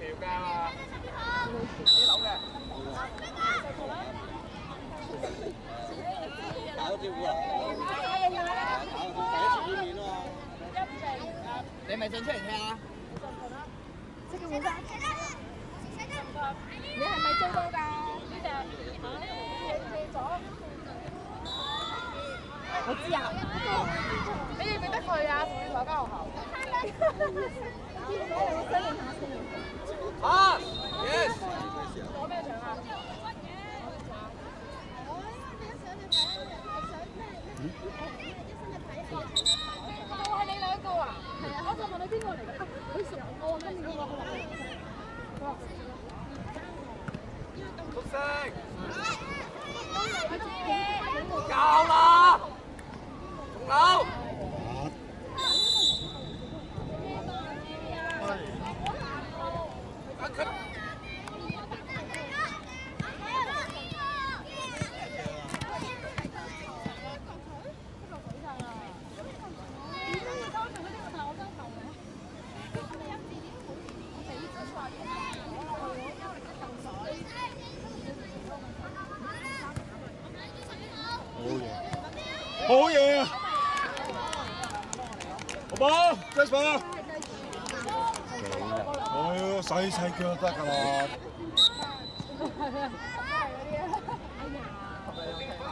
chiều cao cái lỏng nè để mày dẫn chuyển nha Sao cái muốn ra? Nếu hai mày chơi đâu cả? Bây giờ, hả? Chơi chó 我知啊。你認唔得佢啊？同你同一間學校。啊，yes。攞咩獎啊？就係你兩個啊？係啊，我就問你邊個嚟㗎？好似我話跟住嗰個，佢話佢話出聲！夠啦！仲有。啊佢好嘢啊！好冇，Jasper。哎呀，細細腳就得㗎啦。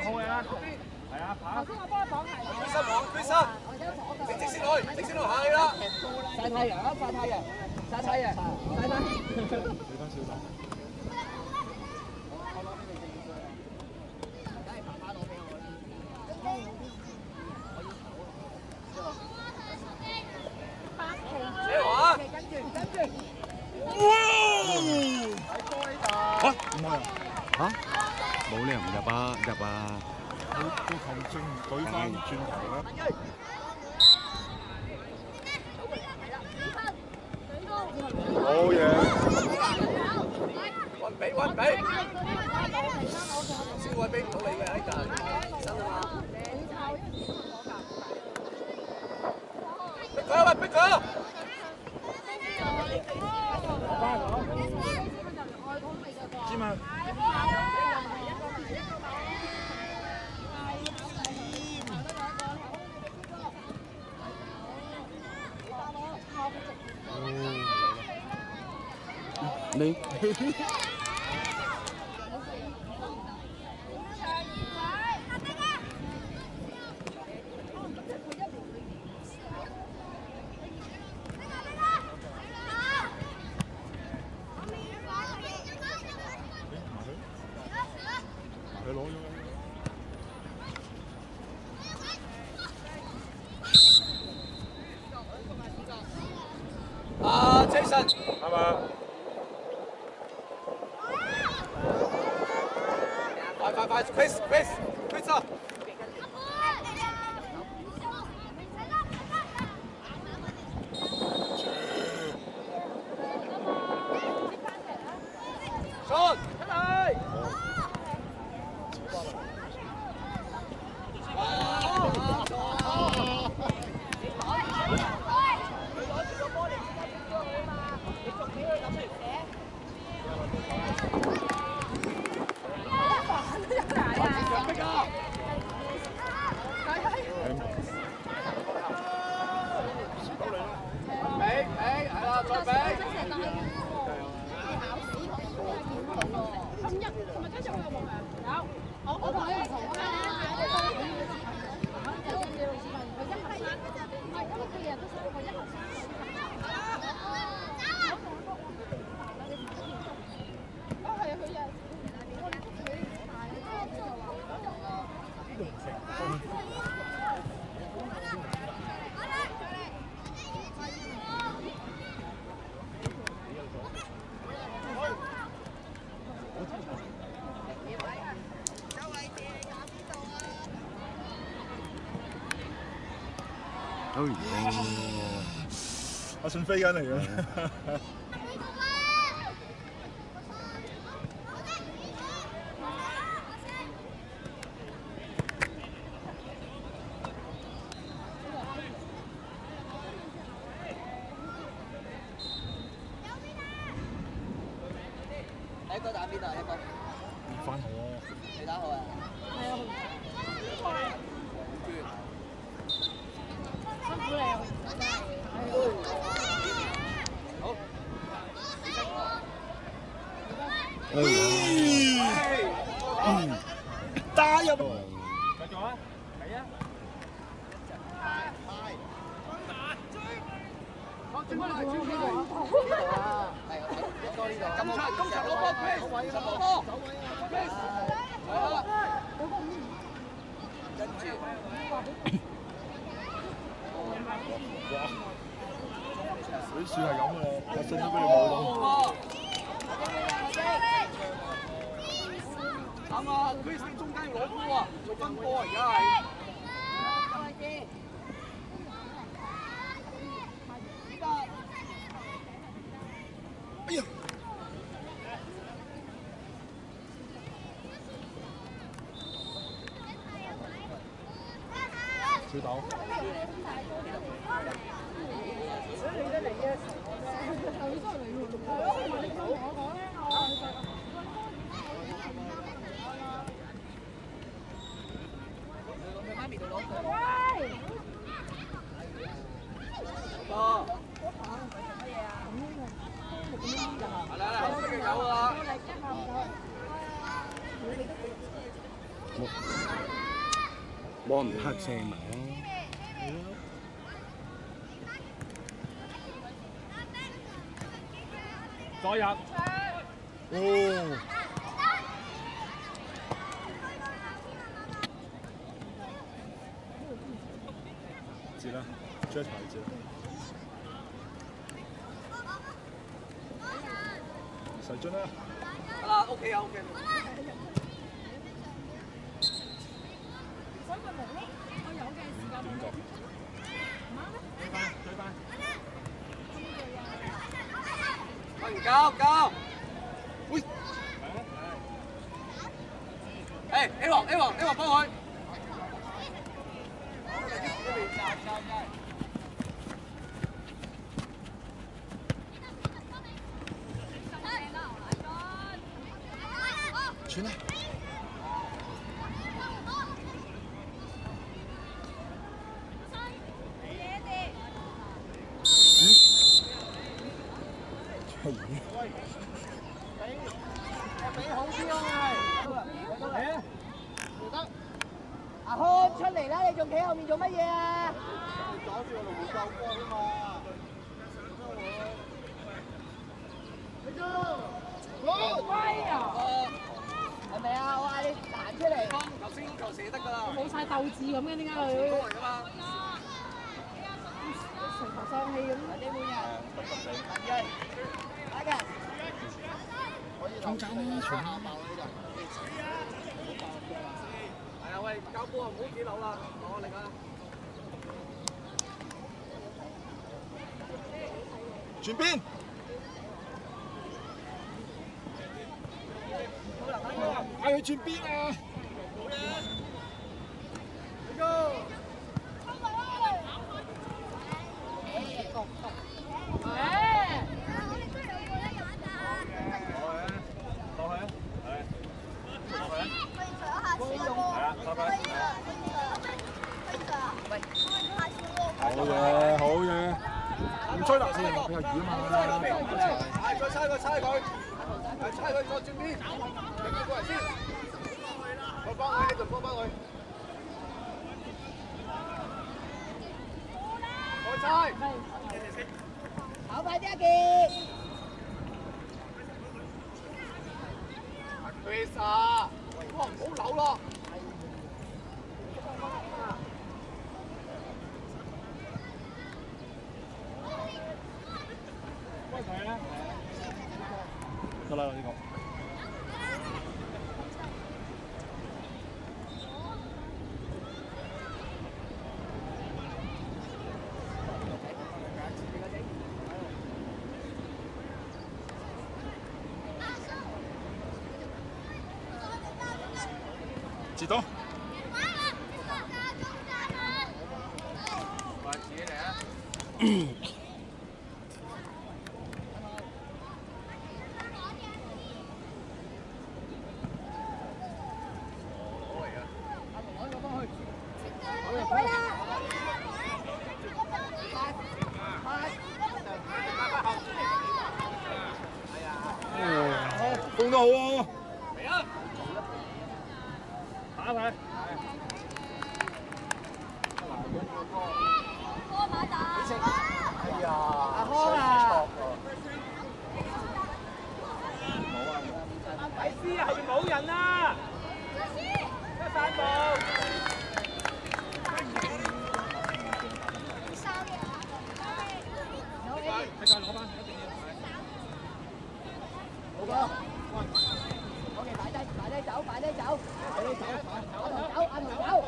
頭先我幫你綁鞋。決心王，決心！你直線去，直線去係啦。曬太陽啊！曬太陽，曬太陽，曬太陽。車吓冇理由唔入啊入啊！个个球证举翻转头啦。好嘢！运比运比，先运比唔到你嘅喺度，真啊嘛！逼佢啊喂，逼佢 Nate. 我信飛緊嚟嘅。一個打邊啊，一個。翻好啊！你打好啊？係啊。辛苦你啊！打入。繼續啊！係啊！轉翻嚟，轉翻嚟。呢度啊，係一個呢度。咁長，咁長攞波，Chris，攞波，Chris，係啦。跟住。水樹係咁嘅，我信咗俾你冇咯。啱啊！Chris 你中间要攞波啊，做分波而家系。哎呀！小豆。 波唔黑射埋咯。再入。哦。接啦，追台接。细樽啦。得啦，OK 啊，OK。 點講？追翻，追翻。喂，交交。喂。誒，A 王，A 王，A 王幫佢。俾好啲啊！係啊！阿康出嚟啦！你仲企後面做乜嘢啊？你阻住我龍門救波啊嘛！威啊！係咪啊？我嗌你彈出嚟。頭先球射得㗎啦。冇晒鬥志咁嘅，點解佢嚟㗎嘛？成頭喪氣咁？呢半日。文鋭，打嘅。中間啦，傳啦。係啊，喂，交波啊，唔好幾樓啦，攞力啊！轉邊。嗌佢轉邊啊！好嘢，好嘢。唔吹啦先，俾個魚啊嘛。踩佢，踩佢，踩佢，係踩佢，再轉邊，你過嚟先，我幫佢，呢度幫幫佢，我踩，跑快啲啊傑，Chris 啊，哇唔好扭咯。得啦，呢个。接到。快自己 打佢。哎呀，阿康啊！睇师啊，后边冇人啊！一散步。好哥，OK，摆低， lại đi cậu cậu anh cậu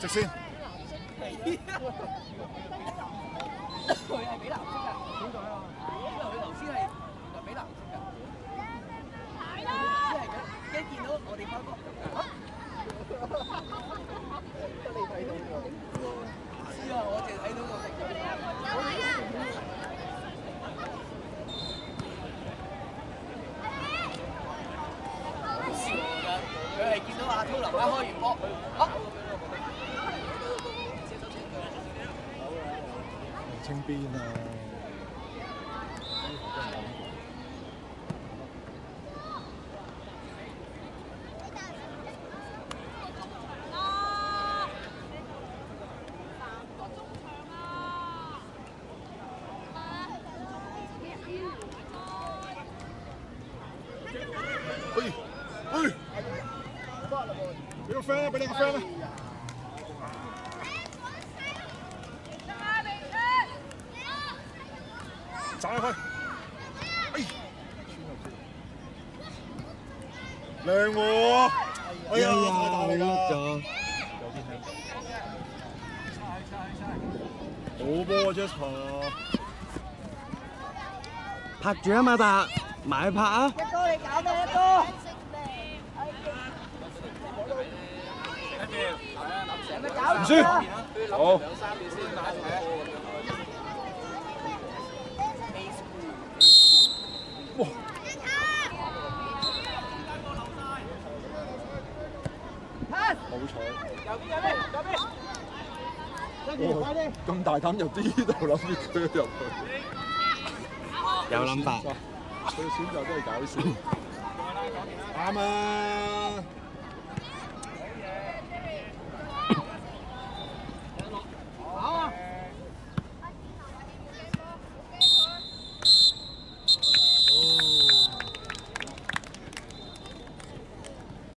Trực xin 啊！清邊啊！哎哎，俾個 friend 啊，俾你個 friend 啊！走開佢！哎，靚喎！哎呀，太大力啦！咗。好波啊，Jasper！拍住啊馬達，埋拍啊！一哥你搞咩一哥？有咩搞？唔輸，好。哇！好彩，右邊右邊右邊。哇咁大膽由呢度諗住鋸入去，有諗法。佢選擇真係搞笑。啱啊！